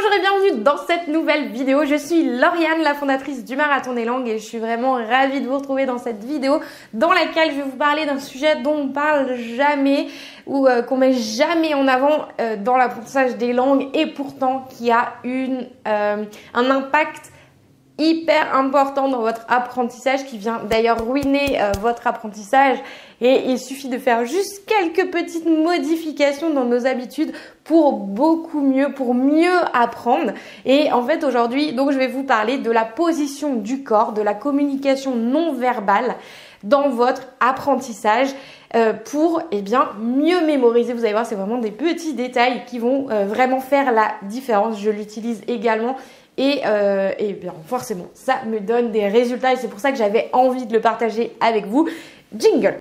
Bonjour et bienvenue dans cette nouvelle vidéo. Je suis Lauriane, la fondatrice du Marathon des Langues et je suis vraiment ravie de vous retrouver dans cette vidéo dans laquelle je vais vous parler d'un sujet dont on parle jamais ou euh, qu'on met jamais en avant euh, dans l'apprentissage des langues et pourtant qui a une, euh, un impact hyper important dans votre apprentissage qui vient d'ailleurs ruiner euh, votre apprentissage et il suffit de faire juste quelques petites modifications dans nos habitudes pour beaucoup mieux, pour mieux apprendre. Et en fait aujourd'hui, donc je vais vous parler de la position du corps, de la communication non verbale dans votre apprentissage euh, pour eh bien mieux mémoriser. Vous allez voir, c'est vraiment des petits détails qui vont euh, vraiment faire la différence. Je l'utilise également et, euh, et, bien forcément, ça me donne des résultats et c'est pour ça que j'avais envie de le partager avec vous. Jingle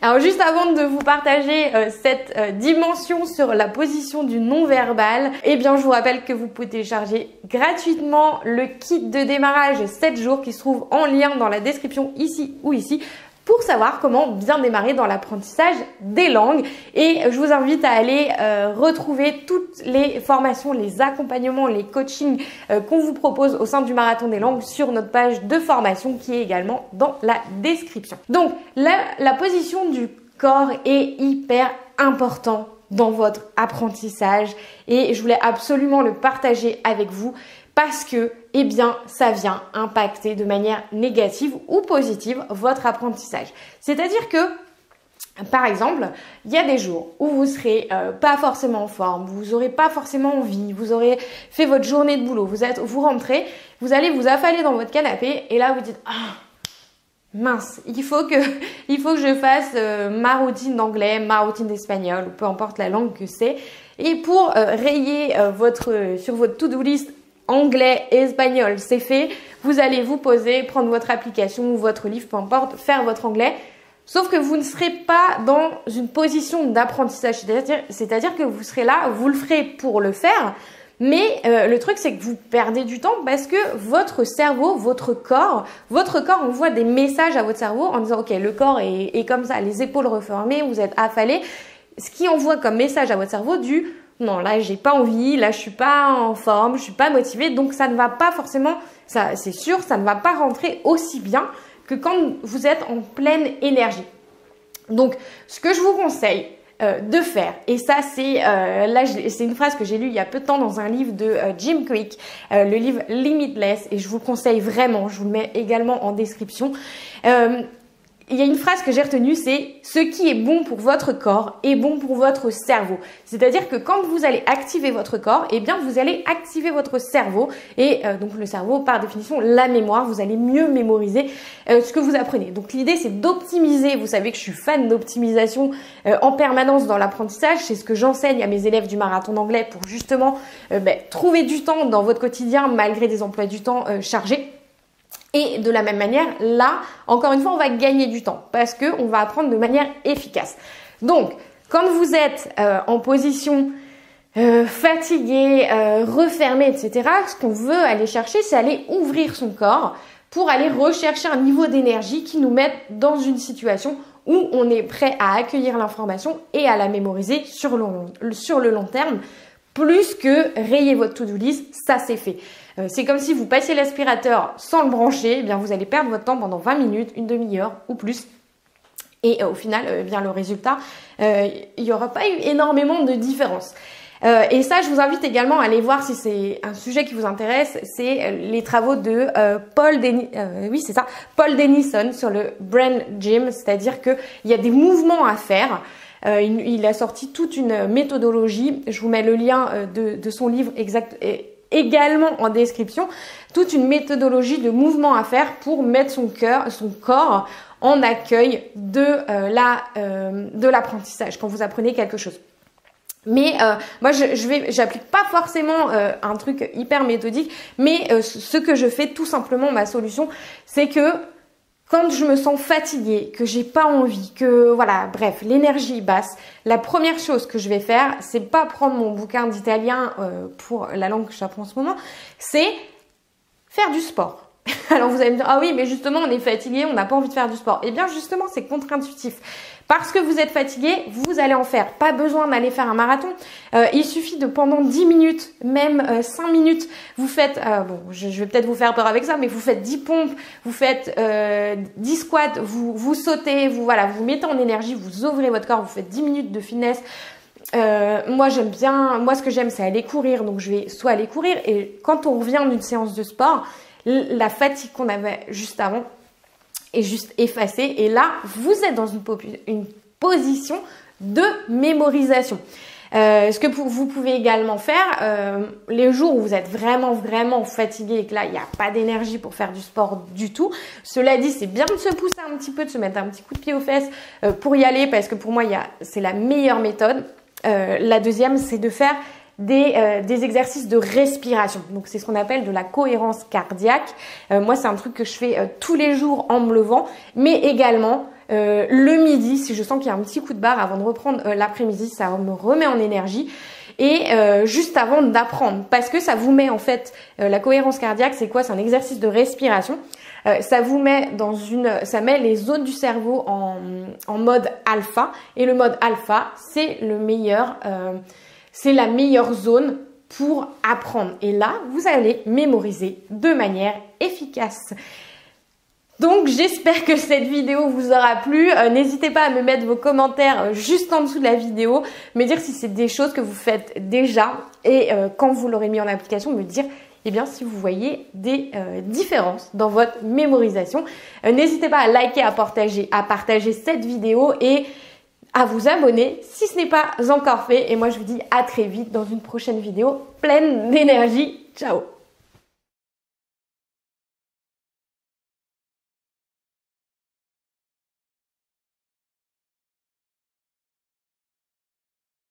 Alors juste avant de vous partager euh, cette euh, dimension sur la position du non-verbal, eh bien je vous rappelle que vous pouvez télécharger gratuitement le kit de démarrage 7 jours qui se trouve en lien dans la description ici ou ici pour savoir comment bien démarrer dans l'apprentissage des langues. Et je vous invite à aller euh, retrouver toutes les formations, les accompagnements, les coachings euh, qu'on vous propose au sein du Marathon des langues sur notre page de formation qui est également dans la description. Donc la, la position du corps est hyper important dans votre apprentissage et je voulais absolument le partager avec vous parce que, eh bien, ça vient impacter de manière négative ou positive votre apprentissage. C'est-à-dire que par exemple, il y a des jours où vous serez euh, pas forcément en forme, vous aurez pas forcément envie, vous aurez fait votre journée de boulot, vous êtes, vous rentrez, vous allez vous affaler dans votre canapé et là vous dites ah mince, il faut que il faut que je fasse euh, ma routine d'anglais, ma routine d'espagnol peu importe la langue que c'est et pour euh, rayer votre sur votre to-do list anglais espagnol, c'est fait. Vous allez vous poser, prendre votre application ou votre livre, peu importe, faire votre anglais. Sauf que vous ne serez pas dans une position d'apprentissage. C'est-à-dire que vous serez là, vous le ferez pour le faire. Mais euh, le truc, c'est que vous perdez du temps parce que votre cerveau, votre corps, votre corps envoie des messages à votre cerveau en disant, OK, le corps est, est comme ça, les épaules reformées, vous êtes affalé. Ce qui envoie comme message à votre cerveau du non, là j'ai pas envie, là je suis pas en forme, je suis pas motivée, donc ça ne va pas forcément, c'est sûr, ça ne va pas rentrer aussi bien que quand vous êtes en pleine énergie. Donc, ce que je vous conseille euh, de faire, et ça c'est euh, là c'est une phrase que j'ai lue il y a peu de temps dans un livre de euh, Jim Quick, le livre Limitless, et je vous conseille vraiment, je vous le mets également en description il y a une phrase que j'ai retenue, c'est ce qui est bon pour votre corps est bon pour votre cerveau. C'est-à-dire que quand vous allez activer votre corps, eh bien vous allez activer votre cerveau et euh, donc le cerveau par définition la mémoire, vous allez mieux mémoriser euh, ce que vous apprenez. Donc l'idée c'est d'optimiser. Vous savez que je suis fan d'optimisation euh, en permanence dans l'apprentissage. C'est ce que j'enseigne à mes élèves du marathon d'anglais pour justement ben, trouver du temps dans votre quotidien malgré des emplois du temps chargés. Et de la même manière, là, encore une fois, on va gagner du temps parce qu'on va apprendre de manière efficace. Donc, quand vous êtes euh, en position euh, fatigué, euh, refermé, etc., ce qu'on veut aller chercher, c'est aller ouvrir son corps pour aller rechercher un niveau d'énergie qui nous mette dans une situation où on est prêt à accueillir l'information et à la mémoriser sur le, sur le long terme, plus que rayer votre to-do list, ça c'est fait. Euh, c'est comme si vous passiez l'aspirateur sans le brancher, eh bien vous allez perdre votre temps pendant 20 minutes, une demi-heure ou plus. Et euh, au final, euh, eh bien le résultat, il n'y aura pas eu énormément de différence. et ça, je vous invite également à aller voir si c'est un sujet qui vous intéresse. C'est les travaux de Paul Paul Denison sur le brain gym, c'est-à-dire qu'il y a des mouvements à faire. Il, a sorti toute une méthodologie. Je vous mets le lien de, de son livre exact également en description toute une méthodologie de mouvement à faire pour mettre son cœur, son corps en accueil de euh, euh, l'apprentissage quand vous apprenez quelque chose. Mais euh, moi, je, je vais, j'applique pas forcément un truc hyper méthodique, mais ce que je fais, tout simplement, ma solution, c'est que quand je me sens fatiguée, que j'ai pas envie, que voilà, bref, l'énergie basse, la première chose que je vais faire, c'est pas prendre mon bouquin d'italien euh, pour la langue que j'apprends en ce moment, c'est faire du sport. Alors vous allez me dire, ah oui, mais justement, on est fatigué, on n'a pas envie de faire du sport. Eh bien, justement, c'est contre-intuitif. Parce que vous êtes fatigué, vous allez en faire. Pas besoin d'aller faire un marathon. Euh, il suffit de pendant 10 minutes, même 5 euh, minutes, vous faites, euh, bon, je, vais peut-être vous faire peur avec ça, mais vous faites 10 pompes, vous faites 10 squats, vous, vous sautez, vous, voilà, vous mettez en énergie, vous ouvrez votre corps, vous faites 10 minutes de finesse. moi j'aime bien, moi ce que j'aime c'est aller courir, donc je vais soit aller courir et quand on revient d'une séance de sport, la fatigue qu'on avait juste avant, est juste effacé. Et là, vous êtes dans une, une position de mémorisation. Euh, ce que vous pouvez également faire, euh, les jours où vous êtes vraiment vraiment fatigué et que là il n'y a pas d'énergie pour faire du sport du tout. Cela dit, c'est bien de se pousser un petit peu, de se mettre un petit coup de pied aux fesses euh, pour y aller parce que pour moi c'est la meilleure méthode. la deuxième, c'est de faire des, euh, des, exercices de respiration. Donc c'est ce qu'on appelle de la cohérence cardiaque. Euh, moi c'est un truc que je fais euh, tous les jours en me levant, mais également le midi si je sens qu'il y a un petit coup de barre avant de reprendre l'après-midi, ça me remet en énergie. Et juste avant d'apprendre, parce que ça vous met en fait la cohérence cardiaque, c'est quoi? C'est un exercice de respiration. ça vous met dans une, ça met les zones du cerveau en, en mode alpha. Et le mode alpha, c'est le meilleur c'est la meilleure zone pour apprendre. Et là, vous allez mémoriser de manière efficace. Donc j'espère que cette vidéo vous aura plu. Euh, n'hésitez pas à me mettre vos commentaires euh, juste en dessous de la vidéo, me dire si c'est des choses que vous faites déjà et euh, quand vous l'aurez mis en application, me dire eh bien si vous voyez des différences dans votre mémorisation. N'hésitez pas à liker, à partager, à partager cette vidéo et à vous abonner si ce n'est pas encore fait. Et moi, je vous dis à très vite dans une prochaine vidéo pleine d'énergie. Ciao